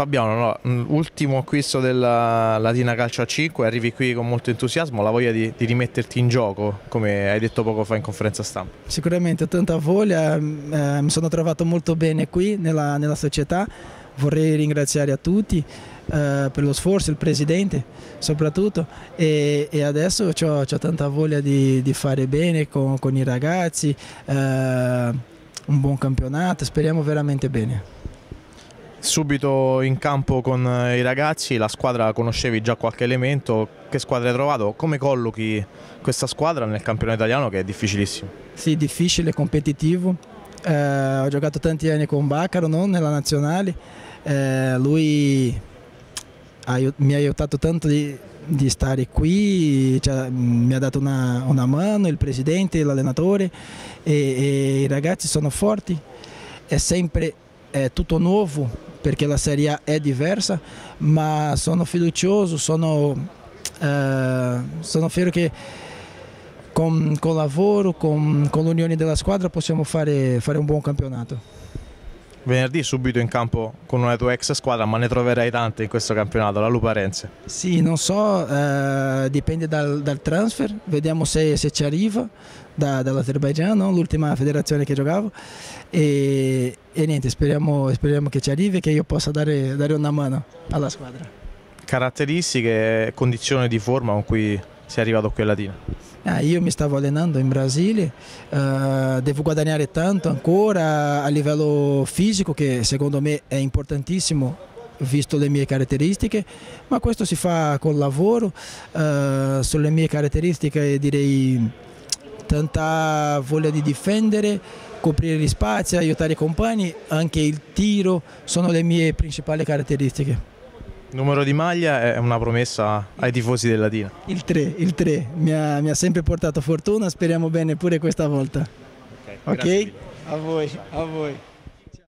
Fabiano, no, mm, ultimo acquisto della Latina Calcio a 5, arrivi qui con molto entusiasmo, la voglia di, di, rimetterti in gioco, come hai detto poco fa in conferenza stampa. Sicuramente, ho tanta voglia, eh, mi sono trovato molto bene qui nella, nella società, vorrei ringraziare a tutti eh, per lo sforzo, il presidente soprattutto. E, e adesso ho tanta voglia di, di, fare bene con, con i ragazzi, eh, un buon campionato, speriamo veramente bene subito in campo con eh, i ragazzi, la squadra conoscevi già qualche elemento, che squadra hai trovato? Come collochi questa squadra nel campionato italiano che è difficilissimo? Sì, difficile, competitivo. Eh, ho giocato tanti anni con Baccaro no? nella nazionale, eh, lui mi ha aiutato tanto di, di stare qui, cioè, mi ha dato una, una, mano, il presidente, l'allenatore e, e i ragazzi sono forti, è sempre è tutto nuovo, perché la Serie A è diversa, ma sono fiducioso, sono, eh, sono fiero che con, con lavoro, con, con l'unione della squadra possiamo fare, fare un buon campionato. Venerdì subito in campo con una tua ex squadra, ma ne troverai tante in questo campionato, la Luparense. Sì, non so, eh, dipende dal, dal, transfer, vediamo se, se ci arriva da, dall'Azerbaijan, no? l'ultima federazione che giocavo. E, e niente, speriamo, speriamo, che ci arrivi e che io possa dare, dare una mano alla squadra. Caratteristiche e condizioni di forma con cui sei arrivato qui a Latina? Ah, io mi stavo allenando in Brasile, uh, devo guadagnare tanto ancora a livello fisico che secondo me è importantissimo visto le mie caratteristiche, ma questo si fa col lavoro, uh, sulle mie caratteristiche direi tanta voglia di difendere, coprire gli spazi, aiutare i compagni, anche il tiro sono le mie principali caratteristiche. Numero di maglia è una promessa ai tifosi del Latina. Il 3, il 3, mi ha, mi ha sempre portato fortuna, speriamo bene pure questa volta. Ok? okay? A voi, a voi.